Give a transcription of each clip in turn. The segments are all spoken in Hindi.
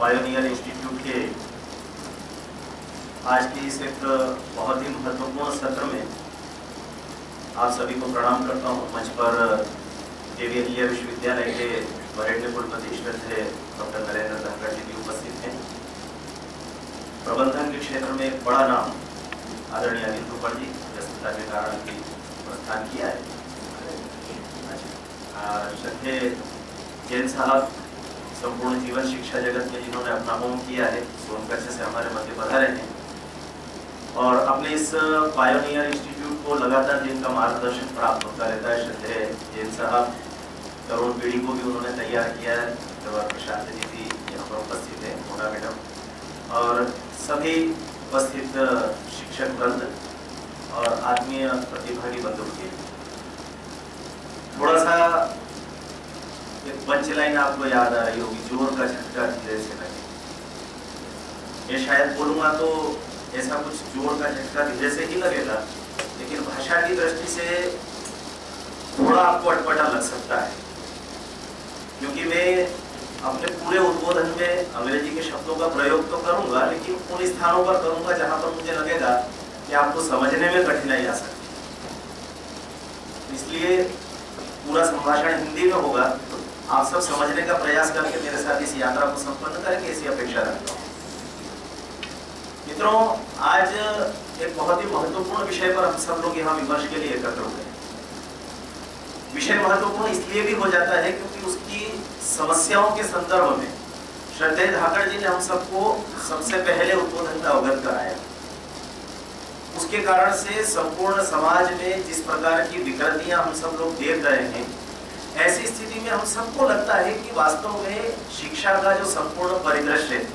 पायोनियर इंस्टीट्यूट के आज की इस एक बहुत ही महत्वपूर्ण सत्र में आप सभी को प्रणाम करता हूँ। मंच पर देवीय विश्वविद्यालय के वरेण्य कुलपति श्रद्धे डॉक्टर नरेंद्र धनखड़ जी भी उपस्थित हैं प्रबंधन के क्षेत्र में एक बड़ा नाम आदरणीय अनिल दुपड़ जी व्यस्तता के कारण भी प्रस्थान किया है। श्रद्धे जैन साहब संपूर्ण जीवन शिक्षा जगत में जिन्होंने अपना होम किया है सोनकच्छ से हमारे मध्य बढ़ा रहे हैं। और अपने इस पायोनियर इंस्टीट्यूट को लगातार जिनका मार्गदर्शन प्राप्त होता रहता है श्रद्धे जैन साहब। तरुण पीढ़ी को भी उन्होंने तैयार किया है। जवाहर प्रशांत जी भी यहाँ पर उपस्थित है, मोना मैडम। और सभी उपस्थित शिक्षक वृंद और आत्मीय प्रतिभागी बंधु के थोड़ा सा एक पंच लाइन आपको याद आ रही होगी, ज़ोर का झटका धीरे से लगे। ये शायद बोलूँगा तो ऐसा कुछ ज़ोर का झटका धीरे से ही लगेगा, लेकिन भाषा की दृष्टि से थोड़ा आपको अटपटा लग सकता है। क्योंकि मैं अपने पूरे उद्बोधन में अंग्रेज़ी के शब्दों का प्रयोग तो करूँगा, लेकिन उन स्थानों पर करूँगा जहाँ पर मुझे लगेगा कि आपको समझने में कठिनाई आ सकती है। इसलिए पूरा संभाषण हिंदी में होगा आप सब समझने का प्रयास करके मेरे साथ इस यात्रा को संपन्न करेंगे ऐसी अपेक्षा रखता हूँ। मित्रों, आज एक बहुत ही महत्वपूर्ण विषय पर हम सब लोग यहाँ विमर्श के लिए एकत्र हुए विषय महत्वपूर्ण इसलिए भी हो जाता है क्योंकि उसकी समस्याओं के संदर्भ में श्रद्धेय धाकड़ जी ने हम सबको सबसे पहले उद्बोधन का अवगत कराया। उसके कारण से संपूर्ण समाज में जिस प्रकार की विकृतियाँ हम सब लोग देख रहे हैं ऐसी स्थिति में हम सबको लगता है कि वास्तव में शिक्षा का जो संपूर्ण परिदृश्य है,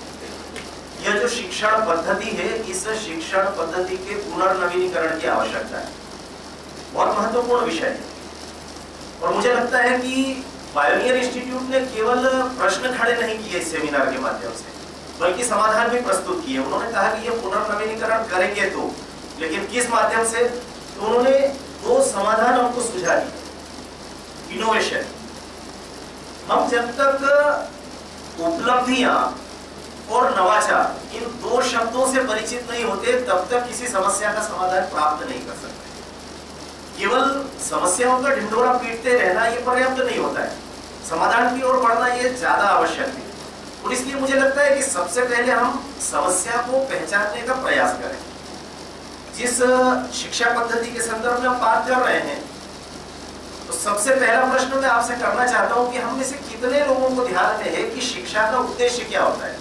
यह जो शिक्षण पद्धति है, इस शिक्षण पद्धति के पुनर्नवीनीकरण की आवश्यकता है। बहुत महत्वपूर्ण विषय है। और मुझे लगता है कि पायोनियर इंस्टीट्यूट ने केवल प्रश्न खड़े नहीं किए सेमिनार के माध्यम से, बल्कि समाधान भी प्रस्तुत किए। उन्होंने कहा कि यह पुनर्नवीनीकरण करेंगे तो लेकिन किस माध्यम से? तो उन्होंने दो समाधान हमको सुझा दिए इनोवेशन हम जब तक उपलब्धियाँ और नवाचार इन दो शब्दों से परिचित नहीं होते, तब तक किसी समस्या का समाधान प्राप्त नहीं कर सकते। केवल समस्याओं का ढिंडोरा पीटते रहना ये पर्याप्त नहीं होता है। समाधान की ओर बढ़ना ये ज़्यादा आवश्यक है। और इसलिए मुझे लगता है कि सबसे पहले हम समस्या को पहचानने का प्रयास करें। जिस शिक्षा पद्धति के संदर्भ में हम बात कर रहे हैं सबसे पहला प्रश्न मैं आपसे करना चाहता हूँ कि हम में से कितने लोगों को ध्यान में है कि शिक्षा का उद्देश्य क्या होता है?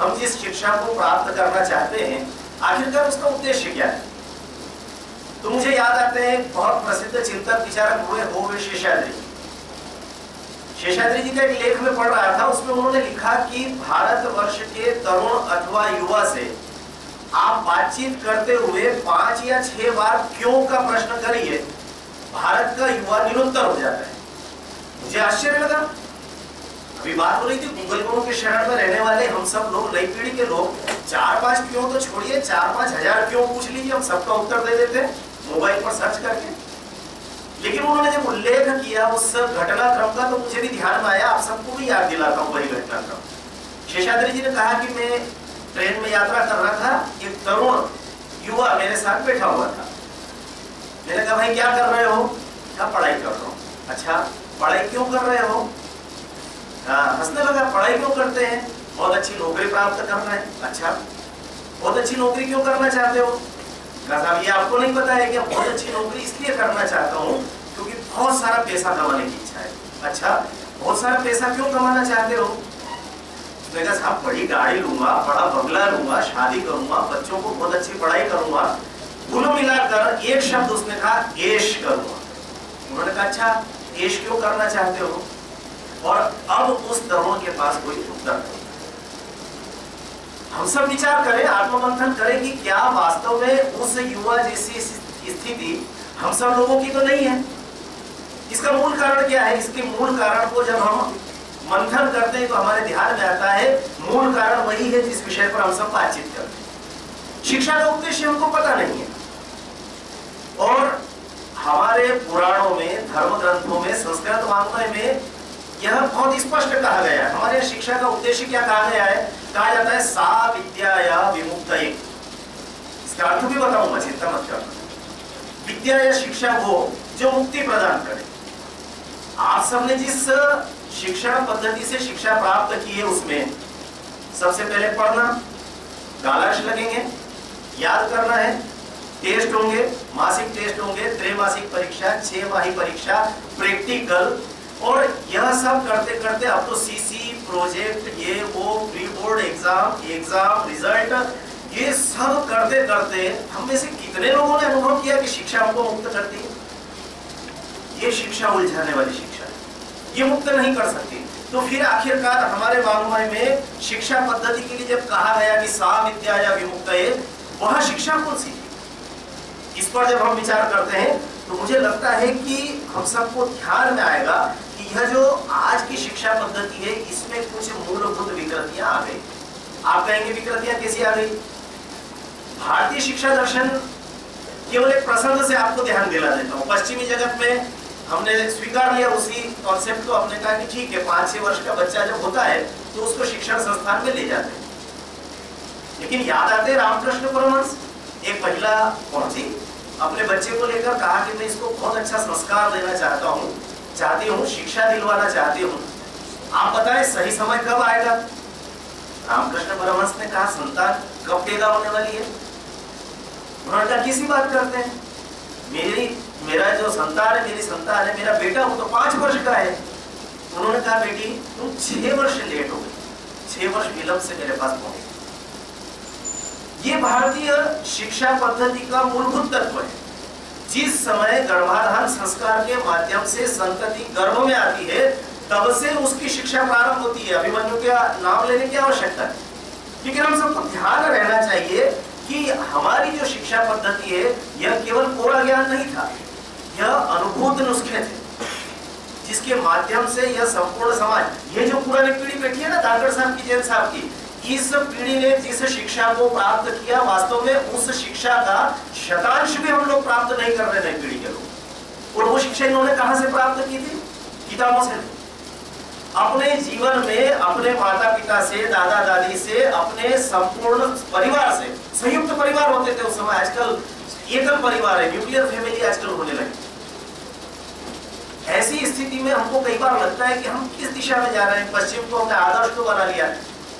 हम जिस शिक्षा को प्राप्त करना चाहते हैं, आखिरकार उसका उद्देश्य क्या है? तो मुझे याद आते हैं, बहुत प्रसिद्ध चिंतक विचारक हुए हो, वे शेषाद्री शेषाद्री जी का एक लेख में पढ़ रहा था, उसमें उन्होंने लिखा कि भारत वर्ष के तरुण अथवा युवा से आप बातचीत करते हुए पाँच या छह बार क्यों का प्रश्न करिए भारत का युवा निरुत्तर हो जाता है। मुझे आश्चर्य लगा। अभी बात हो रही थी गूगल गुरु के शरण में रहने वाले हम सब लोग, नई पीढ़ी के लोग। चार पाँच क्यों तो छोड़िए, चार पाँच हज़ार क्यों पूछ लीजिए, हम सबका उत्तर दे देते मोबाइल पर सर्च करके। लेकिन उन्होंने जब उल्लेख किया उस घटनाक्रम का तो मुझे भी ध्यान में आया, आप सबको भी याद दिलाता हूँ वही घटनाक्रम। शेषाद्री जी ने कहा कि मैं ट्रेन में यात्रा कर रहा था, एक तरुण युवा मेरे साथ बैठा हुआ था। मैंने कहा, भाई, क्या कर रहे हो? क्या पढ़ाई कर रहा हूँ. अच्छा पढ़ाई क्यों कर रहे हो? हंसने लगा, पढ़ाई क्यों करते हैं? बहुत अच्छी नौकरी प्राप्त कर रहे हैं. अच्छा बहुत अच्छी नौकरी क्यों करना चाहते हो? साहब, ये आपको नहीं पता है कि बहुत अच्छी नौकरी इसलिए करना चाहता हूँ क्योंकि बहुत सारा पैसा कमाने की इच्छा है। अच्छा बहुत सारा पैसा क्यों कमाना चाहते हो? उसने कहा, साहब, बड़ी गाड़ी लूँगा, बड़ा बंगला लूँगा, शादी करूँगा, बच्चों को बहुत अच्छी पढ़ाई करूँगा कुल मिलाकर एक शब्द उसने कहा, ऐश करूँगा उन्होंने कहा अच्छा ऐश क्यों करना चाहते हो? और अब उस तरुण के पास कोई उत्तर नहीं। हम सब विचार करें, आत्ममंथन करें कि क्या वास्तव में उस युवा जैसी स्थिति हम सब लोगों की तो नहीं है। इसका मूल कारण क्या है? इसके मूल कारण को जब हम मंथन करते हैं तो हमारे ध्यान में आता है, मूल कारण वही है जिस विषय पर हम सब बातचीत करते हैं। शिक्षा का उद्देश्य हमको पता नहीं है। और हमारे पुराणों में धर्म ग्रंथों में, संस्कृत वांग्मय में यह बहुत स्पष्ट कहा गया है। हमारे शिक्षा का उद्देश्य क्या कहा गया है? कहा जाता है, सा विद्या या विमुक्त इसका अर्थ भी बताऊँगा, चिंता मत करना। विद्या या शिक्षा वो जो मुक्ति प्रदान करे। आप सबने जिस शिक्षण पद्धति से शिक्षा प्राप्त की है उसमें सबसे पहले पढ़ना, गालाश लगेंगे, याद करना है टेस्ट होंगे, मासिक टेस्ट होंगे, त्रैमासिक परीक्षा, छह माही परीक्षा प्रैक्टिकल और यह सब करते करते अब तो सीसी प्रोजेक्ट ये वो pre board exam exam result ये सब करते करते हम में से कितने लोगों ने अनुभव किया कि शिक्षा हमको मुक्त करती है? ये शिक्षा उलझाने वाली शिक्षा है। ये मुक्त नहीं कर सकती। तो फिर आखिरकार हमारे वांग्मय में शिक्षा पद्धति के लिए जब कहा गया कि सा विद्या या विमुक्त वह शिक्षा कौन सी इस पर जब हम विचार करते हैं तो मुझे लगता है कि हम सबको ध्यान में आएगा कि यह जो आज की शिक्षा पद्धति है, इसमें कुछ मूलभूत विकृतियाँ आ गई। आप कहेंगे, विकृतियाँ कैसी आ गई? भारतीय शिक्षा दर्शन केवल एक प्रसंग से आपको ध्यान दिला देता हूँ। पश्चिमी जगत में हमने स्वीकार लिया उसी कॉन्सेप्ट को, हमने कहा कि ठीक है, पाँच छह वर्ष का बच्चा जब होता है तो उसको शिक्षण संस्थान में ले जाते हैं। लेकिन याद आते रामकृष्ण परमहंस? एक महिला पहुँची अपने बच्चे को लेकर कहा कि मैं इसको बहुत अच्छा संस्कार देना चाहता हूँ, चाहती हूँ, शिक्षा दिलवाना चाहती हूँ। आप बताएँ, सही समय कब आएगा? रामकृष्ण परमहंस ने कहा, संतान कब पैदा होने वाली है? उन्होंने कहा किसी बात करते हैं? मेरी, मेरा जो संतान है, मेरी संतान है, मेरा बेटा वो तो पाँच वर्ष का है। उन्होंने कहा, बेटी, तुम छह वर्ष लेट हो गई छह वर्ष विलंब से मेरे पास पहुँचे। ये भारतीय शिक्षा पद्धति का मूलभूत तत्व है। जिस समय गर्भाधान संस्कार के माध्यम से संतति गर्भ में आती है, तब से उसकी शिक्षा प्रारंभ होती है। अभिमन्यु का नाम लेने की आवश्यकता है? लेकिन हम सबको ध्यान रहना चाहिए कि हमारी जो शिक्षा पद्धति है, यह केवल कोरा ज्ञान नहीं था, यह अनुभूत नुस्खे थे, जिसके माध्यम से यह संपूर्ण समाज, ये जो पुरानी पीढ़ी बैठी है ना डॉक्टर साहब की, जैन साहब की इस पीढ़ी ने जिस शिक्षा को प्राप्त किया, वास्तव में उस शिक्षा का शतांश भी हम लोग प्राप्त नहीं कर रहे नई पीढ़ी के लोग। और वो शिक्षा इन्होंने कहाँ से प्राप्त की थी? किताबों से अपने जीवन में अपने माता पिता से दादा दादी से, अपने संपूर्ण परिवार से, संयुक्त परिवार होते थे उस समय, आजकल एकल परिवार है, न्यूक्लियर फैमिली आजकल होने लगी। ऐसी स्थिति में हमको कई बार लगता है कि हम किस दिशा में जा रहे हैं? पश्चिम को हमने आदर्श को बना लिया।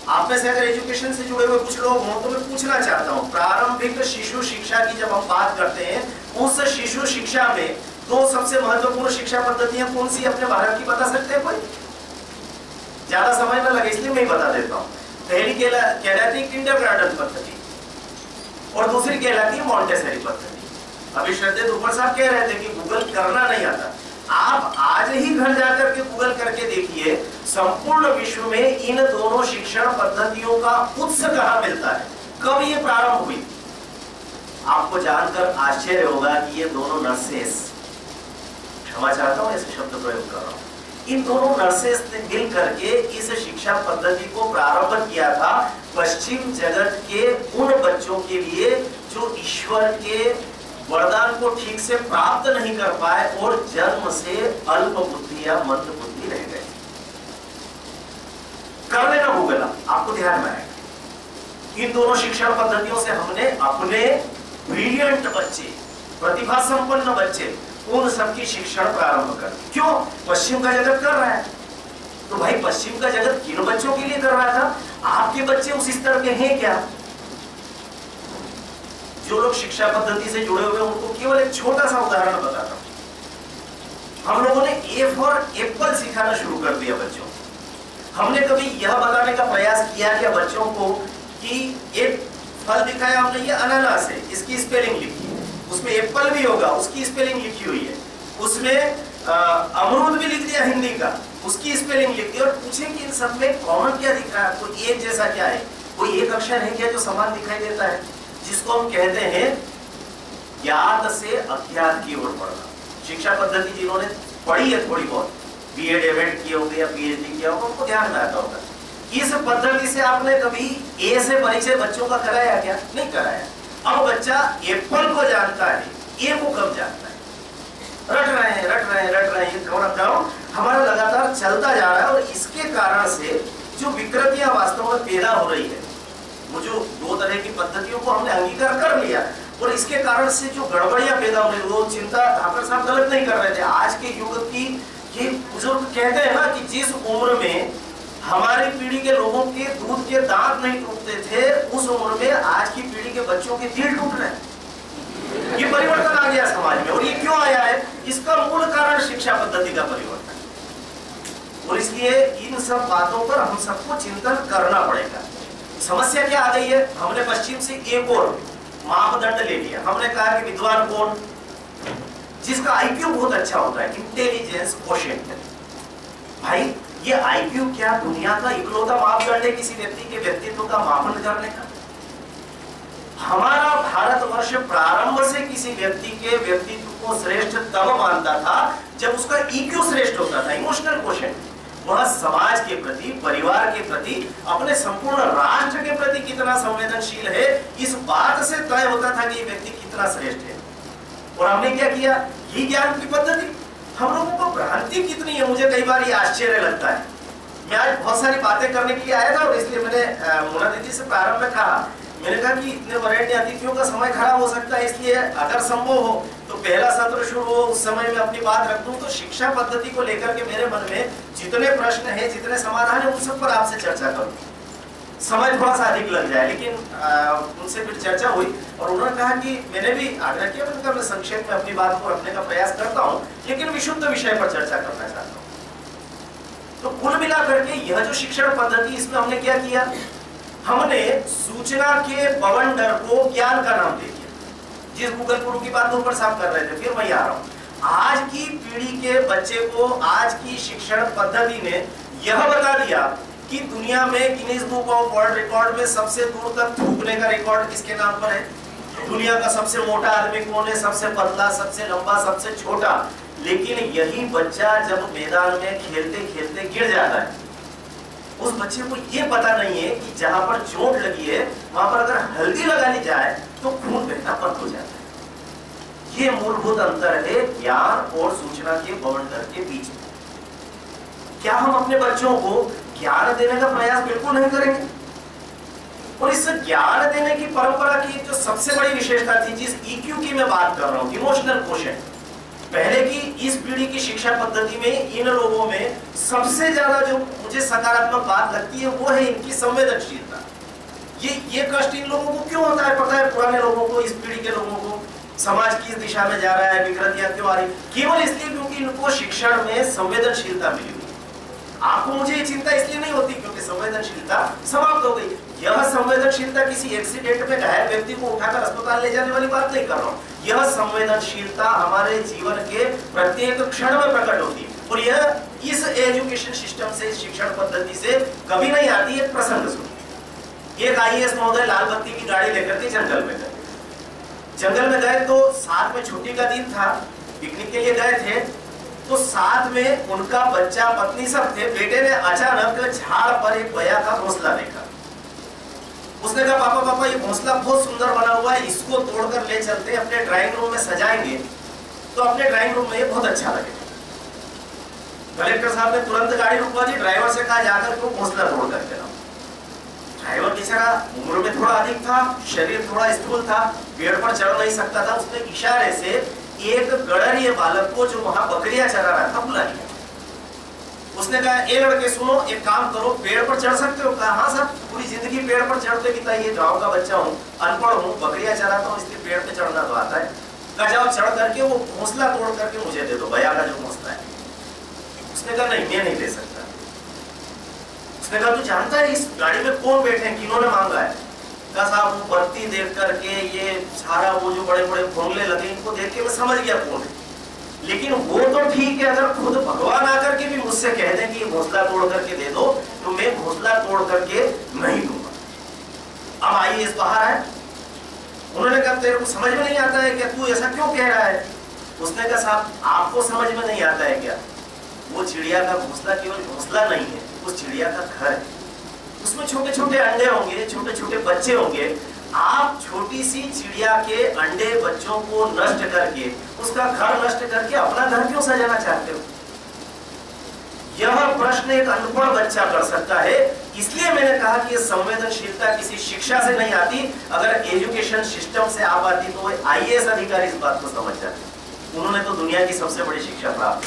आप में से अगर एजुकेशन से जुड़े हुए कुछ लोग हों तो मैं पूछना चाहता हूँ, प्रारंभिक शिशु शिक्षा की जब हम बात करते हैं, उस शिशु शिक्षा में दो सबसे महत्वपूर्ण शिक्षा पद्धतियाँ कौन सी अपने भारत की बता सकते हैं कोई? ज़्यादा समय ना लगे, इसलिए मैं बता देता हूँ। पहली कहलाती है किंडर गार्डन पद्धति, और दूसरी कहलाती है मॉन्टेसरी पद्धति। अभी श्रद्धे दुपर साहब कह रहे थे कि गूगल करना नहीं आता। आप आज ही घर जाकर के गूगल करके देखिए, संपूर्ण विश्व में इन दोनों शिक्षण पद्धतियों का उत्स कहा मिलता है? कब ये प्रारंभ हुई? आपको जानकर आश्चर्य होगा कि ये दोनों नर्सेस क्षमा चाहता हूँ ऐसे शब्द प्रयोग कर रहा हूँ। इन दोनों नर्सेस ने मिल करके इस शिक्षा पद्धति को प्रारंभ किया था पश्चिम जगत के उन बच्चों के लिए जो ईश्वर के वरदान को ठीक से प्राप्त नहीं कर पाए और जन्म से अल्प बुद्धि या मंद बुद्धि रह गए। कर लेना गूगल आपको ध्यान में आएगा। इन दोनों शिक्षा पद्धतियों से हमने अपने ब्रिलियंट बच्चे प्रतिभा संपन्न बच्चे, उन सबकी शिक्षण प्रारंभ कर क्यों? पश्चिम का जगत कर रहा है। तो भाई, पश्चिम का जगत किन बच्चों के लिए कर रहा था? आपके बच्चे उस स्तर के हैं क्या? जो लोग शिक्षा पद्धति से जुड़े हुए उनको केवल एक छोटा सा उदाहरण बताता हूँ। हम लोगों ने ए फॉर एप्पल सिखाना शुरू कर दिया बच्चों। हमने कभी यह बताने का प्रयास किया क्या बच्चों को कि एक फल दिखाया हमने, ये अनानास है, इसकी स्पेलिंग लिखी है। उसमें एप्पल भी होगा, उसकी स्पेलिंग लिखी हुई है। उसमें अमरूद भी लिख दिया हिंदी का, उसकी स्पेलिंग लिख दी। और पूछे कि इन सब में कॉमन क्या दिख रहा है कोई एक जैसा क्या है? कोई एक अक्षर है क्या जो समान दिखाई देता है? जिसको हम कहते हैं ज्ञात से अज्ञात की ओर बढ़ना। शिक्षा पद्धति जिन्होंने पढ़ी है थोड़ी बहुत बी एड एम किए होंगे या पीएचडी किया होगा, उनको ध्यान में आता होगा। इस पद्धति से आपने कभी ए से परिचय बच्चों का कराया क्या? नहीं कराया। अब बच्चा एप्पल को जानता है ए को कब जानता है? रट रहे हैं, रट रहे हैं, रट रहे हैं कौन हमारा लगातार चलता जा रहा है और इसके कारण से जो विकृतियाँ वास्तव में पैदा हो रही है वो जो दो तरह की पद्धतियों को हमने अंगीकार कर लिया, और इसके कारण से जो गड़बड़ियाँ पैदा हुई, वो चिंता ठाकर साहब गलत नहीं कर रहे थे। आज के युग की ये बुज़ुर्ग कहते हैं ना कि जिस उम्र में हमारी पीढ़ी के लोगों के दूध के दांत नहीं टूटते थे, उस उम्र में आज की पीढ़ी के बच्चों के दिल टूट रहे ये परिवर्तन आ गया समाज में, और ये क्यों आया है? इसका मूल कारण शिक्षा पद्धति का परिवर्तन। और इसलिए इन सब बातों पर हम सबको चिंतन करना पड़ेगा। समस्या क्या आ गई है? हमने पश्चिम से एक और मापदंड ले लिया। हमने कहा कि विद्वान कौन जिसका आईक्यू बहुत अच्छा होता है इंटेलिजेंस क्वेश्चन भाई, ये आईक्यू क्या दुनिया का इकलौता मापदंड है किसी व्यक्ति के व्यक्तित्व का मापन करने का? हमारा भारतवर्ष प्रारंभ से किसी व्यक्ति के व्यक्तित्व को श्रेष्ठ तब मानता था जब उसका ईक्यू श्रेष्ठ होता था इमोशनल क्वेश्चन वह समाज के प्रति, परिवार के प्रति, अपने संपूर्ण राष्ट्र के प्रति कितना संवेदनशील है, इस बात से तय होता था कि ये व्यक्ति कितना श्रेष्ठ है। और हमने क्या किया? ये ज्ञान की पद्धति। हम लोगों को भ्रांति कितनी है, मुझे कई बार ये आश्चर्य लगता है। मैं आज बहुत सारी बातें करने के लिए आया था और इसलिए मैंने मोना दीदी से प्रारंभ में कहा मैंने कहा कि इतने वरेण्य अतिथियों का समय खराब हो सकता है, इसलिए अगर संभव हो तो पहला सत्र शुरू हो, उस समय में अपनी बात रख दूँ तो शिक्षा पद्धति को लेकर के मेरे मन में जितने प्रश्न हैं, जितने समाधान है, उन सब पर आपसे चर्चा करूँ। समय थोड़ा सा अधिक लग जाए, लेकिन उनसे फिर चर्चा हुई, और उन्होंने कहा कि मैंने भी आग्रह किया, मैंने मैं संक्षेप में अपनी बात को रखने का प्रयास करता हूँ, लेकिन विशुद्ध विषय पर चर्चा करना चाहता हूँ। तो कुल मिलाकर के यह जो शिक्षण पद्धति, इसमें हमने क्या किया? हमने सूचना के बवंडर को ज्ञान का नाम दे दिया। जिस गूगल गुरु की बात ऊपर साफ़ कर रहे थे, फिर वही आ रहा हूँ। आज की पीढ़ी के बच्चे को आज की शिक्षण पद्धति ने यह बता दिया कि दुनिया में Guinness book of world record में सबसे दूर तक थूकने का रिकॉर्ड किसके नाम पर है? दुनिया का सबसे मोटा आदमी कौन है? सबसे पतला, सबसे लंबा, सबसे छोटा। लेकिन यही बच्चा जब मैदान में खेलते खेलते गिर जाता है उस बच्चे को ये पता नहीं है कि जहाँ पर चोट लगी है, वहाँ पर अगर हल्दी लगानी जाए तो खून बहना बंद हो जाता है। ये मूलभूत अंतर है ज्ञान और सूचना के बवंडर के बीच में। क्या हम अपने बच्चों को ज्ञान देने का प्रयास बिल्कुल नहीं करेंगे? और इस ज्ञान देने की परंपरा की जो सबसे बड़ी विशेषता थी, जिस ईक्यू की मैं बात कर रहा हूँ इमोशनल क्वेश्चन पहले की इस पीढ़ी की शिक्षा पद्धति में इन लोगों में सबसे ज़्यादा जो मुझे सकारात्मक बात लगती है, वो है इनकी संवेदनशीलता। ये ये कष्ट इन लोगों को क्यों होता है? पता है पुराने लोगों को, इस पीढ़ी के लोगों को समाज किस दिशा में जा रहा है विकृतियाँ क्यों आ रही? केवल इसलिए क्योंकि इनको शिक्षण में संवेदनशीलता मिली हुई। आपको मुझे ये चिंता इसलिए नहीं होती क्योंकि संवेदनशीलता समाप्त हो गई। यह संवेदनशीलता किसी एक्सीडेंट में घायल व्यक्ति को उठाकर अस्पताल ले जाने वाली बात नहीं कर रहा हूँ। यह संवेदनशीलता हमारे जीवन के प्रत्येक क्षण में प्रकट होती है। और यह इस एजुकेशन सिस्टम से, शिक्षण पद्धति से कभी नहीं आती है प्रसंग सुनिए। एक आई महोदय लाल बत्ती की गाड़ी लेकर के जंगल में गए। जंगल में गए तो साथ में छुट्टी का दिन था पिकनिक के लिए गए थे। तो साथ में उनका बच्चा, पत्नी सब थे, बेटे ने अचानक झाड़ पर एक बया का घोंसला देखा। उसने कहा, पापा पापा, ये घोंसला बहुत सुंदर बना हुआ है, इसको तोड़कर ले चलते हैं अपने ड्राइंग रूम में सजाएँगे। तो अपने ड्राइंग रूम में ये बहुत अच्छा लगेगा कलेक्टर साहब ने तुरंत गाड़ी रुकवा दी, ड्राइवर से कहा, जाकर के घोंसला तोड़ करके लाओ ड्राइवर बेचारा उम्र में थोड़ा अधिक था, शरीर थोड़ा स्थूल था, पेड़ पर चढ़ नहीं सकता था, उसने इशारे से एक गड़रिए बालक को जो वहाँ बकरियाँ चरा रहा था बुला लिया। उसने कहा, ए लड़के, सुनो, एक काम करो, पेड़ पर चढ़ सकते हो? कहा हाँ सर, पूरी ज़िंदगी पेड़ पर चढ़ते बिताइए गाँव का बच्चा हूँ, अनपढ़ हूँ, बकरिया चराता हूँ, इसलिए पेड़ पर चढ़ना तो आता है। कहा, जाओ, चढ़ करके वो घोसला तोड़ करके मुझे दे दो, भैया का जो घोसला है। उसने कहा, नहीं, मैं नहीं दे सकता। उसने कहा, तू जानता है इस गाड़ी में कौन बैठे हैं, किन्होंने मांगा है? कहा, साहब, वो बत्ती देख करके ये सारा वो जो बड़े बड़े भोंगले लगे, इनको देख के मैं समझ गया कौन है। लेकिन वो तो ठीक है, अगर खुद भगवान आकर के भी मुझसे कह दें कि घोसला तोड़ करके दे दो तो मैं घोसला तोड़ करके नहीं दूँगा। अब आइए इस बाहर है। उन्होंने कहा, तेरे को समझ में नहीं आता है क्या तू ऐसा क्यों कह रहा है? उसने कहा, साहब, आपको समझ में नहीं आता है क्या? वो चिड़िया का घोसला केवल घोसला नहीं है, उस चिड़िया का घर है। उसमें छोटे छोटे अंडे होंगे छोटे छोटे बच्चे होंगे आप छोटी सी चिड़िया के अंडे बच्चों को नष्ट करके, उसका घर नष्ट करके अपना घर क्यों सजाना चाहते हो? यह प्रश्न एक अनपढ़ बच्चा कर सकता है। इसलिए मैंने कहा कि संवेदनशीलता किसी शिक्षा से नहीं आती। अगर एजुकेशन सिस्टम से आप आती तो आईएएस अधिकारी इस बात को समझ जाते। उन्होंने तो दुनिया की सबसे बड़ी शिक्षा प्राप्त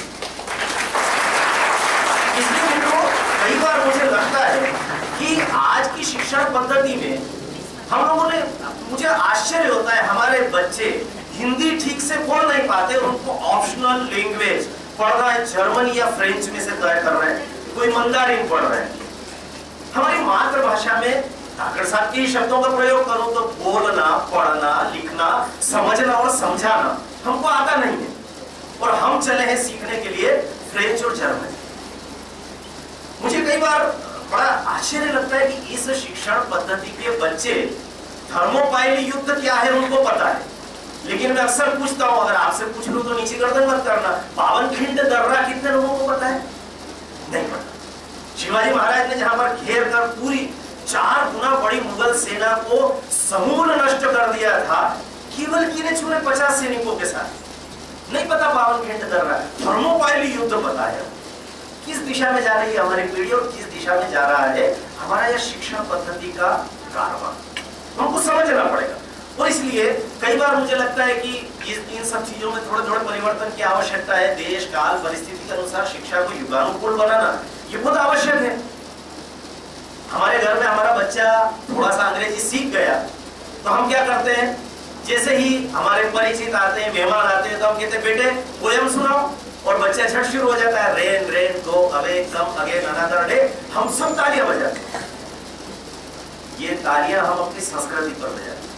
इसलिए मित्रों, कई बार मुझे लगता है कि आज की शिक्षण पद्धति में हम लोगों ने, मुझे आश्चर्य होता है, हमारे बच्चे हिंदी ठीक से बोल नहीं पाते, उनको ऑप्शनल लैंग्वेज पढ़ रहा है जर्मन या फ्रेंच में से तय कर रहे हैं, कोई मंदारिन पढ़ रहे हैं। हमारी मातृभाषा में धाकड़ साहब के शब्दों का प्रयोग करो तो बोलना, पढ़ना, लिखना, समझना और समझाना हमको आता नहीं है। और हम चले हैं सीखने के लिए फ्रेंच और जर्मन मुझे कई बार बड़ा आश्चर्य लगता है कि इस शिक्षण पद्धति के बच्चे थर्मोपाइल युद्ध क्या है उनको पता है। लेकिन मैं अक्सर पूछता हूँ, अगर आपसे पूछ लू तो नीचे गर्दन मत करना। पावन खिंड दर्रा कितने लोगों को पता है? नहीं पता। शिवाजी महाराज ने जहाँ पर घेर कर पूरी चार गुना बड़ी मुगल सेना को समूल नष्ट कर दिया था, केवल गिने चुने पचास सैनिकों के साथ। नहीं पता पावन खिंड दर्रा। थर्मोपाइल युद्ध है। किस दिशा में जा रही है हमारी पीढ़ी और किस दिशा में जा रहा है हमारा यह शिक्षा पद्धति का कारवा हमको समझना पड़ेगा। और इसलिए कई बार मुझे लगता है कि इस इन सब चीज़ों में थोड़े थोड़े परिवर्तन की आवश्यकता है। देश, काल, परिस्थिति के अनुसार शिक्षा को युगानुकूल बनाना, ये बहुत आवश्यक है। हमारे घर में हमारा बच्चा थोड़ा सा अंग्रेज़ी सीख गया तो हम क्या करते हैं? जैसे ही हमारे परिचित आते हैं, मेहमान आते हैं तो हम कहते बेटे, पोयम सुनाओ। और बच्चा झट शुरू हो जाता है, rain rain go away, come again another day हम सब तालियाँ बजाते हैं। ये तालियाँ हम अपनी संस्कृति पर बजाते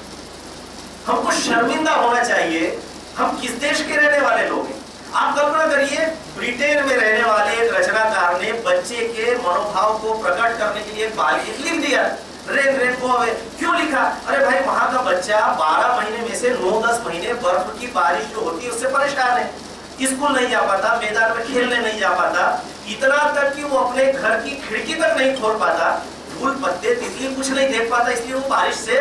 हमको शर्मिंदा होना चाहिए, हम किस देश के रहने वाले लोग हैं? आप कल्पना करिए, ब्रिटेन में रहने वाले एक रचनाकार ने बच्चे के मनोभाव को प्रकट करने के लिए बालिक लिख दिया। रेन रेन को अवे, क्यों लिखा? अरे भाई, वहाँ का बच्चा 12 महीने में से 9-10 महीने बर्फ़ की बारिश जो होती है, उससे परेशान है। स्कूल नहीं जा पाता, मैदान में खेलने नहीं जा पाता। इतना तक कि वो अपने घर की खिड़की तक नहीं खोल पाता। धूल पत्ते तितली कुछ नहीं देख पाता, इसलिए वो बारिश से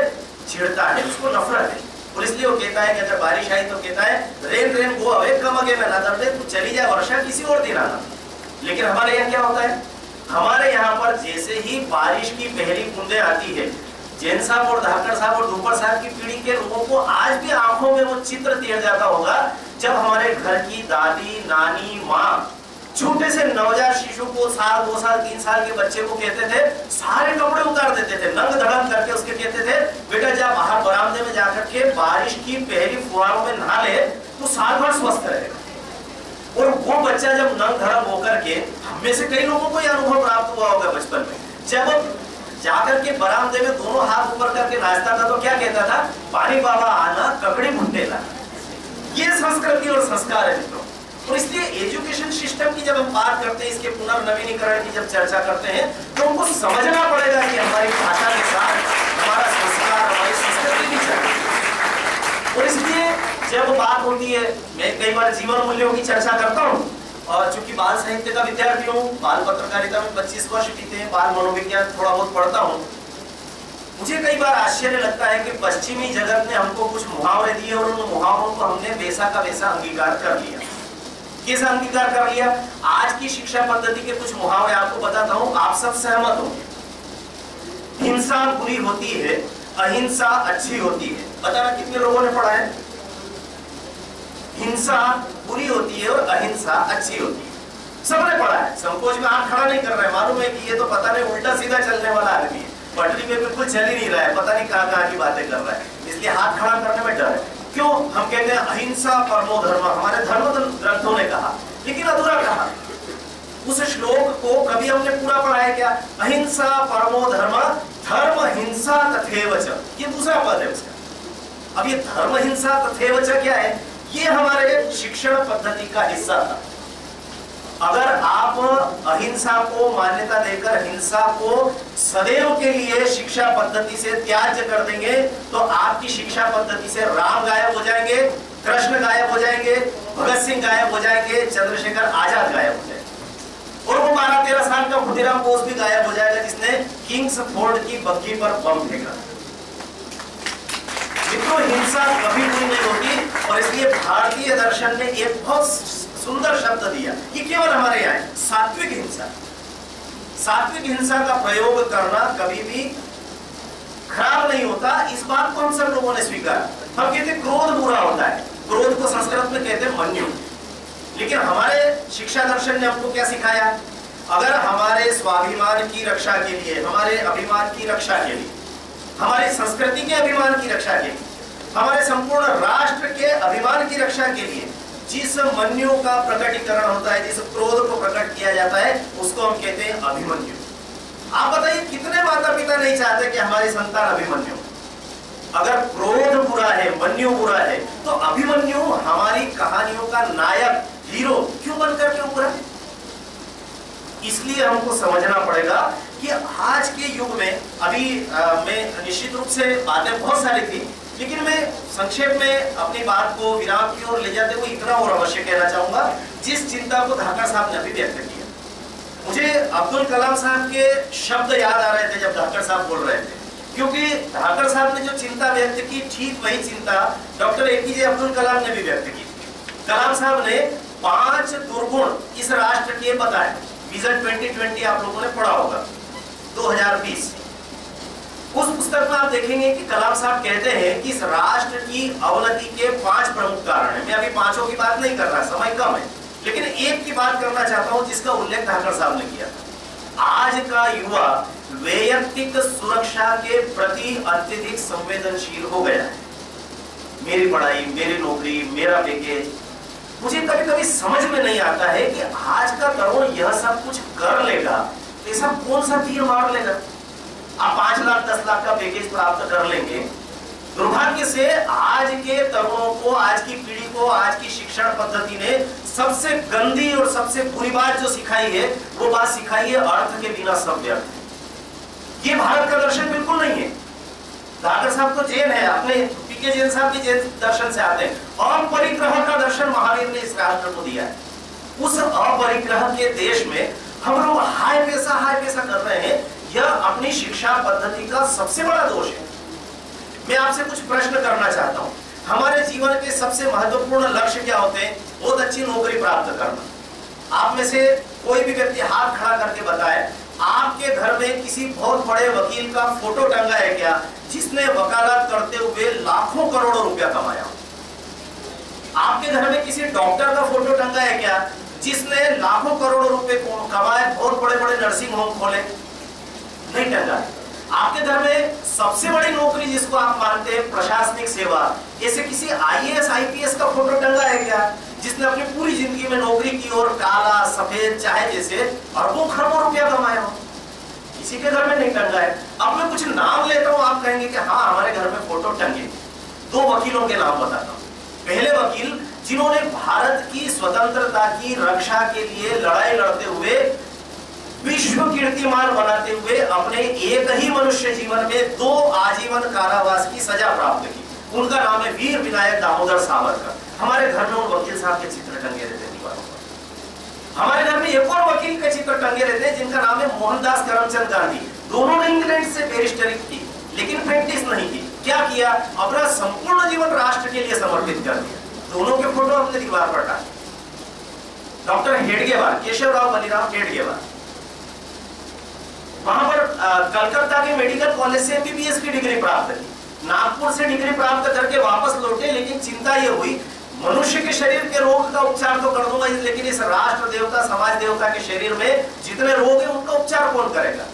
छिड़ता है, उसको नफरत है। और इसलिए वो कहता है कि अगर बारिश आई तो कहता है, rain rain go away come again मैं ना दर्दे तू चली जाए वर्षा किसी और दिन आना। लेकिन हमारे यहाँ क्या होता है? हमारे यहाँ पर जैसे ही बारिश की पहली बूंदे आती है, जैन साहब और धाकर साहब और धूपर साहब की पीढ़ी के लोगों को आज भी आँखों में वो चित्र दिया जाता होगा जब हमारे घर की दादी, नानी, माँ छोटे से नवजात शिशु को साल, दो साल, तीन साल के बच्चे को कहते थे, सारे कपड़े उतार देते थे, नंग धड़म करके उसके कहते थे, बेटा जब बाहर बरामदे में जाकर के बारिश की पहली फुहारों में नहा ले तो साल भर स्वस्थ रहेगा। और वो बच्चा जब नंग धड़म होकर के, हमें से कई लोगों को यह अनुभव प्राप्त हुआ होगा बचपन में। जब जाकर के बरामदे में दोनों हाथ ऊपर करके नाचता था तो क्या कहता था पानी बाबा आना, ककड़ी भुट्टे ला ये संस्कृति और संस्कार है मित्रों। तो इसलिए एजुकेशन सिस्टम की जब हम बात करते हैं, इसके पुनर्नवीनीकरण की जब चर्चा करते हैं तो उनको समझना पड़ेगा कि हमारी भाषा के साथ हमारा संस्कार, हमारी संस्कृति भी चाहिए और इसलिए जब बात होती है, मैं कई बार जीवन मूल्यों की चर्चा करता हूँ, और चूँकि बाल साहित्य का विद्यार्थी हूँ, बाल पत्रकारिता में 25 वर्ष बीते हैं, बाल मनोविज्ञान थोड़ा बहुत पढ़ता हूँ मुझे कई बार आश्चर्य लगता है कि पश्चिमी जगत ने हमको कुछ मुहावरे दिए और उन मुहावरों को हमने वैसा का वैसा अंगीकार कर लिया। कैसे अंगीकार कर लिया? आज की शिक्षा पद्धति के कुछ मुहावरे आपको बताता हूँ, आप सब सहमत हो हिंसा बुरी होती है, अहिंसा अच्छी होती है। बताना कितने लोगों ने पढ़ा है? हिंसा बुरी होती है और अहिंसा अच्छी होती है। सबने पढ़ा है। संकोच में आँख खड़ा नहीं कर रहे, मालूम है कि ये तो पता नहीं, उल्टा सीधा चलने वाला आदमी है। पटरी में बिल्कुल चल ही नहीं रहा है, पता नहीं कहाँ कहाँ की बातें कर रहा है। इसलिए हाथ खड़ा करने में डर है। क्यों? हम कहते हैं अहिंसा परमो धर्म। हमारे धर्म ग्रंथों ने कहा, लेकिन अधूरा कहा। उस श्लोक को कभी हमने पूरा पढ़ा है क्या? अहिंसा परमो धर्म धर्म हिंसा तथेव ये दूसरा पद है उसका। अब ये धर्म हिंसा तथेव क्या है? ये हमारे शिक्षण पद्धति का हिस्सा था। अगर आप अहिंसा को मान्यता देकर हिंसा को सदैव के लिए शिक्षा पद्धति से त्याज कर देंगे तो आपकी शिक्षा पद्धति से राम गायब हो जाएँगे, कृष्ण गायब हो जाएँगे, भगत सिंह गायब हो जाएँगे, चंद्रशेखर आज़ाद गायब हो जाएँगे। और वो बारह तेरह साल का खुदीराम बोस भी गायब हो जाएगा, जिसने किंग्स फोर्ड की बग्घी पर बम फेंका मित्रों, हिंसा कभी पूरी नहीं होती, और इसलिए भारतीय दर्शन ने एक बहुत सुंदर शब्द दिया। ये केवल हमारे यहाँ सात्विक हिंसा। सात्विक हिंसा का प्रयोग करना कभी भी खराब नहीं होता। इस बात को हम सब लोगों ने स्वीकार। हम कहते क्रोध बुरा होता है। क्रोध को संस्कृत में कहते हैं मन्यु। लेकिन हमारे शिक्षा दर्शन ने हमको क्या सिखाया? अगर हमारे स्वाभिमान की रक्षा के लिए, हमारे अभिमान की रक्षा के लिए, हमारी संस्कृति के अभिमान की रक्षा के लिए, हमारे संपूर्ण राष्ट्र के अभिमान की रक्षा के लिए जिस मन्यु का प्रकटीकरण होता है जिस क्रोध को प्रकट किया जाता है उसको हम कहते हैं अभिमन्यु। आप बताइए कितने माता पिता नहीं चाहते कि हमारी संतान अभिमन्यु अगर क्रोध बुरा है मन्यु बुरा है तो अभिमन्यु हमारी कहानियों का नायक हीरो क्यों बनकर के उभरा इसलिए हमको समझना पड़ेगा कि आज के युग में अभी आ, मैं निश्चित रूप से बातें बहुत सारी थी लेकिन मैं संक्षेप में अपनी बात को विराम की ओर ले जाते हुए इतना और अवश्य कहना चाहूँगा, जिस चिंता को धाका साहब ने अभी व्यक्त किया। मुझे अब्दुल कलाम साहब के शब्द याद आ रहे थे जब धाकर साहब बोल रहे थे। क्योंकि धाकर साहब ने जो चिंता व्यक्त की, ठीक वही चिंता डॉक्टर एपीजे अब्दुल कलाम ने भी व्यक्त की। कलाम साहब ने पाँच दुर्गुण इस राष्ट्र के बताए। विजन 2020 आप लोगों ने पढ़ा होगा। 2020 उस पुस्तक में आप देखेंगे कि कलाम साहब कहते हैं कि इस राष्ट्र की अवनति के पाँच प्रमुख कारण हैं। मैं अभी पाँचों की बात नहीं कर रहा, समय कम है। लेकिन एक की बात करना चाहता हूँ, जिसका उल्लेख धाकर साहब ने किया आज का युवा वैयक्तिक सुरक्षा के प्रति अत्यधिक संवेदनशील हो गया है। मेरी पढ़ाई, मेरी नौकरी, मेरा पैकेज मुझे कभी कभी समझ में नहीं आता है कि आज का तरुण यह सब कुछ कर लेगा तो ऐसा कौन सा तीर मार लेगा? आप पाँच लाख, दस लाख का पैकेज प्राप्त कर लेंगे। दुर्भाग्य से आज के तरुणों को, आज की पीढ़ी को, आज की शिक्षण पद्धति ने सबसे गंदी और सबसे बुरी बात जो सिखाई है, वो बात सिखाई है अर्थ के बिना व्यर्थ ये भारत का दर्शन बिल्कुल नहीं है। दादर साहब तो जैन है, अपने पीके जैन साहब भी जैन दर्शन से आते हैं। अपरिग्रह का दर्शन महावीर ने इस राष्ट्र को दिया है। उस अपरिग्रह के देश में हम लोग हाय पैसा हाय पैसा कर रहे हैं। यह अपनी शिक्षा पद्धति का सबसे बड़ा दोष है। मैं आपसे कुछ प्रश्न करना चाहता हूँ। हमारे जीवन के सबसे महत्वपूर्ण लक्ष्य क्या होते हैं? बहुत अच्छी नौकरी प्राप्त करना। आप में से कोई भी व्यक्ति हाथ खड़ा करके बताए, आपके घर में किसी बहुत बड़े वकील का फ़ोटो टंगा है क्या, जिसने वकालत करते हुए लाखों करोड़ों रुपया कमाया? आपके घर में किसी डॉक्टर का फ़ोटो टंगा है क्या, जिसने लाखों करोड़ों रुपए कमाए, बहुत बड़े बड़े नर्सिंग होम खोले? नहीं टंगा है आपके घर में सबसे बड़ी नौकरी जिसको आप मानते हैं, प्रशासनिक सेवा। ऐसे किसी आईएएस आईपीएस का फ़ोटो टंगा है क्या? जिसने अपनी पूरी ज़िंदगी में नौकरी की और काला, सफ़ेद, चाहे जैसे अरबों खरबों रुपया कमाया हो। किसी के घर में नहीं टंगा है। अब मैं कुछ नाम लेता हूँ, आप कहेंगे कि हाँ हमारे घर में फ़ोटो टंगे। दो वकीलों के नाम बताता हूँ। पहले वकील, जिन्होंने भारत की स्वतंत्रता की रक्षा के लिए लड़ाई लड़ते हुए विश्व कीर्तिमान बनाते हुए अपने एक ही मनुष्य जीवन में दो आजीवन कारावास की सजा प्राप्त की। उनका नाम है वीर विनायक दामोदर सावरकर। हमारे घर में उन वकील साहब के चित्र टंगे रहते दीवारों पर। हमारे घर में एक और वकील के चित्र टंगे रहते हैं, जिनका नाम है मोहनदास करमचंद गांधी। दोनों ने इंग्लैंड से बैरिस्टरी की, लेकिन प्रैक्टिस नहीं की। क्या किया? अपना संपूर्ण जीवन राष्ट्र के लिए समर्पित कर दिया। दोनों के फ़ोटो अपने दीवार पर डाले। डॉक्टर हेडगेवार केशव राव बलिराम हेडगेवार। वहाँ पर कलकत्ता के मेडिकल कॉलेज से एमबीबीएस की डिग्री प्राप्त की। नागपुर से डिग्री प्राप्त करके वापस लौटे, लेकिन चिंता ये हुई, मनुष्य के शरीर के रोग का उपचार तो कर दूँगा, लेकिन इस राष्ट्र देवता, समाज देवता के शरीर में जितने रोग है, उनका उपचार कौन करेगा?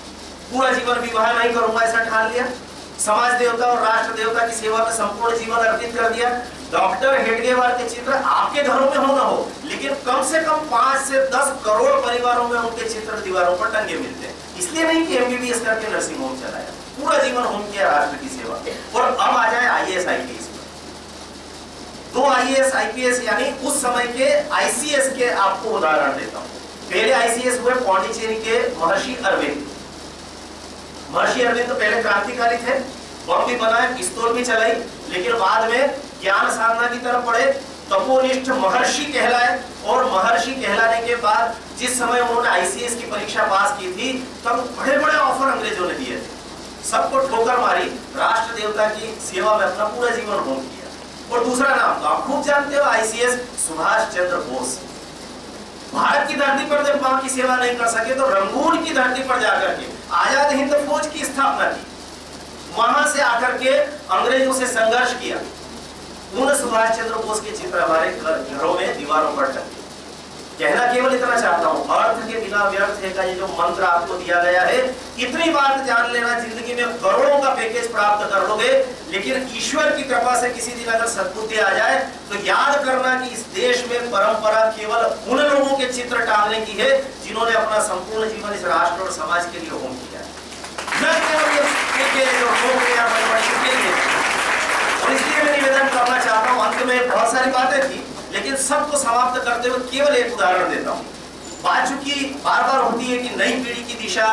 पूरा जीवन विवाह नहीं करूँगा, ऐसा ठान लिया। समाज देवता और राष्ट्र देवता की सेवा में संपूर्ण जीवन अर्पित कर दिया। डॉक्टर हेडगेवार के चित्र आपके घरों में हो ना हो, लेकिन कम से कम पाँच से दस करोड़ परिवारों में उनके चित्र दीवारों पर टंगे मिलते हैं। इसलिए नहीं कि एमबीबीएस करके नर्सिंग होम चलाया पूरा जीवन होम किया राष्ट्र की सेवा और अब आ जाए आईएएस आईपीएस दो आईएएस आईपीएस यानी उस समय के आईसीएस के आपको उदाहरण देता हूँ। पहले आईसीएस हुए पौंडीचेरी के महर्षि अरविंद। महर्षि अरविंद तो पहले क्रांतिकारी थे बम भी बनाए पिस्तौल भी चलाई, लेकिन बाद में ज्ञान साधना की तरफ़ बढ़े, तपोनिष्ठ महर्षि कहलाए और महर्षि कहलाने के बाद जिस समय उन्होंने आईसीएस की परीक्षा पास की थी, तब बड़े बड़े ऑफ़र अंग्रेज़ों ने दिए थे। सबको ठोकर मारी, राष्ट्र देवता की सेवा में अपना पूरा जीवन होम किया और दूसरा नाम तो आप खूब जानते हो आईसीएस सुभाष चंद्र बोस। भारत की धरती पर जब माँ की सेवा नहीं कर सके तो रंगून की धरती पर जाकर के आज़ाद हिंद फौज की स्थापना की। वहाँ से आकर के अंग्रेज़ों से संघर्ष किया। उन सुभाष चंद्र बोस के चित्र हमारे घरों में, दीवारों पर टंगे। कहना केवल इतना चाहता हूँ। अर्थ के बिना व्यर्थ है का ये जो मंत्र आपको दिया गया है, इतनी बात जान लेना, ज़िंदगी में करोड़ों का पैकेज प्राप्त कर लोगे, लेकिन ईश्वर की कृपा से किसी दिन अगर सद्बुद्धि आ जाए तो याद करना कि इस देश में परंपरा केवल उन लोगों के चित्र टांगने की है, जिन्होंने अपना संपूर्ण जीवन इस राष्ट्र और समाज के लिए होम किया न केवल इसलिए मैं निवेदन करना चाहता हूँ, अंत में बहुत सारी बातें थी लेकिन सबको समाप्त करते हुए केवल एक उदाहरण देता हूँ। बात चूँकि बार बार होती है कि नई पीढ़ी की दिशा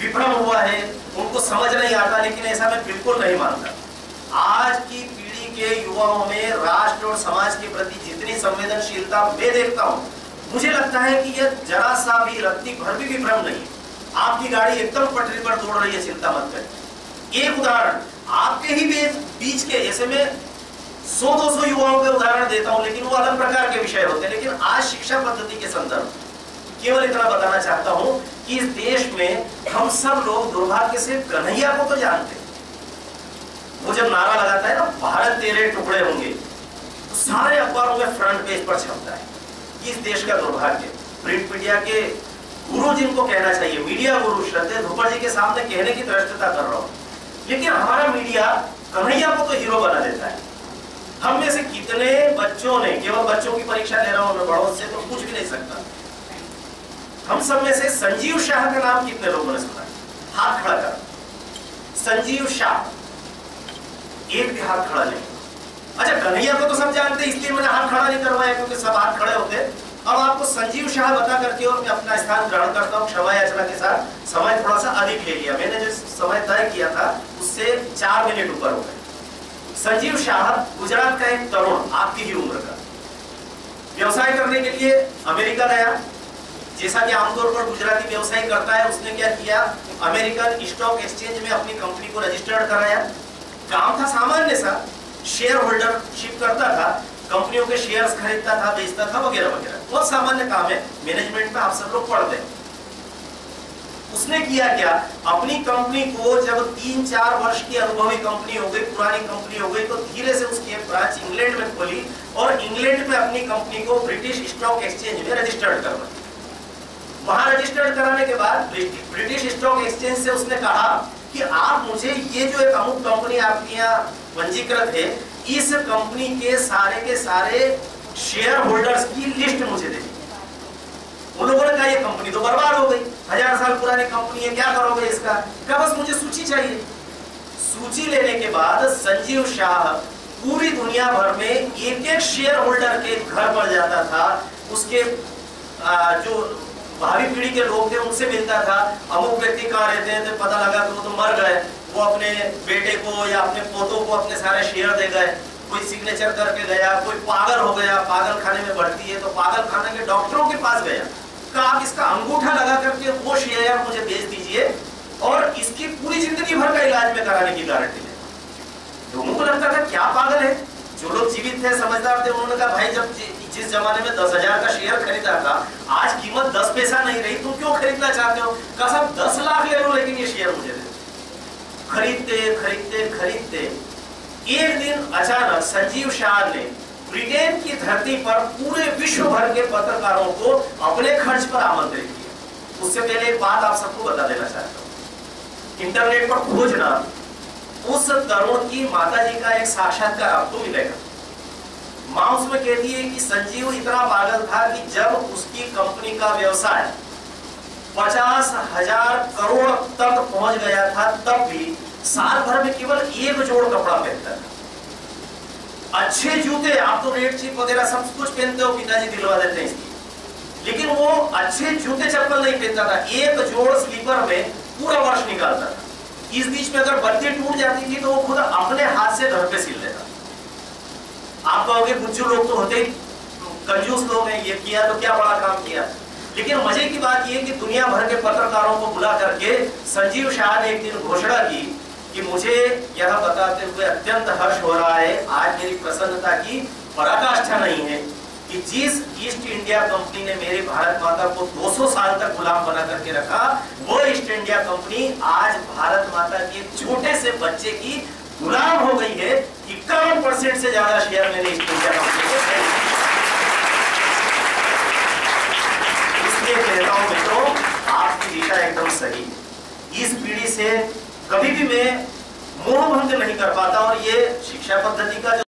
विभ्रम हुआ है, उनको समझ नहीं आता, लेकिन ऐसा मैं बिल्कुल नहीं मानता। आज की पीढ़ी के युवाओं में राष्ट्र और समाज के प्रति जितनी संवेदनशीलता मैं देखता हूँ, मुझे लगता है कि यह जरा सा भी रत्ती भर भी विभ्रम नहीं आपकी गाड़ी एकदम पटरी पर दौड़ रही है, चिंता मत करें एक उदाहरण, आपके ही बीच के ऐसे में सौ दो सौ युवाओं के उदाहरण देता हूँ, लेकिन वो अलग प्रकार के विषय होते हैं। लेकिन आज शिक्षा पद्धति के संदर्भ केवल इतना बताना चाहता हूँ कि इस देश में हम सब लोग दुर्भाग्य से कन्हैया को तो जानते वो जब नारा लगाता है ना, भारत तेरे टुकड़े होंगे तो सारे अखबारों में फ्रंट पेज पर छपता है इस देश का दुर्भाग्य। प्रिंट मीडिया के गुरु जिनको कहना चाहिए, मीडिया गुरु श्रद्धे धुपर जी के सामने कहने की दृष्टता कर रहा हूँ। लेकिन हमारा मीडिया कन्हैया को तो हीरो बना देता है। हम में से कितने बच्चों ने, केवल बच्चों की परीक्षा ले रहा हूँ मैं, बड़ों से तो कुछ भी नहीं सकता। हम सब में से संजीव शाह का नाम कितने लोगों ने सुना? हाथ खड़ा कर। संजीव शाह। एक भी हाथ खड़ा नहीं। अच्छा कन्हैया को तो सब जानते इसलिए मैंने हाथ खड़ा नहीं करवाया, क्योंकि सब हाथ खड़े होते अब आपको संजीव शाह बता करके और मैं अपना स्थान ग्रहण करता हूँ क्षमा याचना के साथ। समय थोड़ा सा अधिक ले लिया। मैंने जो समय तय किया था, उससे चार मिनट ऊपर हो गए। संजीव शाह, गुजरात का एक तरुण, आपकी ही उम्र का। व्यवसाय करने के लिए अमेरिका गया। जैसा कि आमतौर पर गुजराती व्यवसाय करता है, उसने क्या किया? अमेरिकन स्टॉक एक्सचेंज में अपनी कंपनी को रजिस्टर्ड कराया। काम था सामान्य सा। शेयर होल्डर होल्डरशिप करता था, कंपनियों के शेयर्स खरीदता था, बेचता था, वगैरह वगैरह। बहुत सामान्य काम है। मैनेजमेंट में आप सब लोग पढ़ते हैं। उसने किया क्या? अपनी कंपनी को जब तीन चार वर्ष की अनुभवी कंपनी हो गई, पुरानी कंपनी हो गई तो धीरे से उसकी एक ब्रांच इंग्लैंड में खोली और इंग्लैंड में अपनी कंपनी को ब्रिटिश स्टॉक एक्सचेंज में रजिस्टर्ड करवा वहाँ रजिस्टर्ड कराने के बाद ब्रिटिश स्टॉक एक्सचेंज से उसने कहा कि आप मुझे ये जो एक अमुक कंपनी आपके यहाँ पंजीकृत है, इस कंपनी के सारे के सारे शेयर होल्डर्स की लिस्ट मुझे दे ये कंपनी तो बर्बाद हो गई। हज़ार साल पुरानी कंपनी है, क्या करोगे इसका? क्या बस मुझे सूची चाहिए? सूची लेने के बाद संजीव शाह पूरी दुनिया भर में एक एक शेयर होल्डर के घर पर जाता था। उसके जो भावी पीढ़ी के लोग थे, उनसे मिलता था। अमुक व्यक्ति कहाँ रहते हैं तो पता लगा कि वो तो मर गए। वो अपने बेटे को या अपने पोतों को अपने सारे शेयर दे गए। कोई सिग्नेचर करके गया, कोई पागल हो गया। पागल खाने में बढ़ती है तो पागल खाने के डॉक्टरों के पास गया। का आप इसका अंगूठा लगा करके वो शेयर मुझे बेच दीजिए और इसकी पूरी ज़िंदगी भर का इलाज में कराने की गारंटी है। लोगों को लगता था क्या पागल है? जो लोग जीवित थे, समझदार थे, उन्होंने कहा, भाई, जब जिस जमाने में दस हज़ार का शेयर खरीदा था, आज कीमत दस पैसा नहीं रही, तुम क्यों खरीदना चाहते हो? कहा साहब दस लाख ले लो, लेकिन ये शेयर मुझे दे। खरीदते खरीदते खरीदते, एक दिन अचानक संजीव शाह ने ब्रिटेन की धरती पर पूरे विश्व भर के पत्रकारों को अपने खर्च पर आमंत्रित किया। उससे पहले एक बात आप सबको बता देना चाहता हूँ। इंटरनेट पर खोजना उस तरुण की माता जी का एक साक्षात्कार आपको मिलेगा। माँ उसमें कहती है कि संजीव इतना पागल था कि जब उसकी कंपनी का व्यवसाय पचास हज़ार करोड़ तक पहुँच गया था, तब भी साल भर में केवल एक जोड़ कपड़ा पहनता था। अच्छे जूते आप तो रेड चीप वगैरह सब कुछ पहनते हो, पिताजी दिलवा देते हैं। लेकिन वो अच्छे जूते चप्पल नहीं पहनता था। एक जोड़ स्लीपर में पूरा वर्ष निकालता था। इस बीच में अगर बत्ती टूट जाती थी तो वो खुद अपने हाथ से घर पे सिल लेता आप कहोगे, बुच्चू लोग तो होते कंजूस लोग हैं, ये किया तो क्या बड़ा काम किया? लेकिन मज़े की बात ये कि दुनिया भर के पत्रकारों को बुला करके संजीव शाह ने एक दिन घोषणा की कि मुझे यह बताते हुए अत्यंत हर्ष हो रहा है, आज मेरी प्रसन्नता की पराकाष्ठा नहीं है कि जिस ईस्ट इंडिया कंपनी ने मेरे भारत माता को 200 साल तक गुलाम बना करके रखा, वो ईस्ट इंडिया कंपनी आज भारत माता के छोटे से बच्चे की गुलाम हो गई है इक्यावन परसेंट से ज़्यादा शेयर मेरे ईस्ट इंडिया कंपनी को इसलिए कहता हूँ मित्रों, आपकी दिशा एकदम सही। इस पीढ़ी से कभी भी मैं मोह भंग नहीं कर पाता और ये शिक्षा पद्धति का जो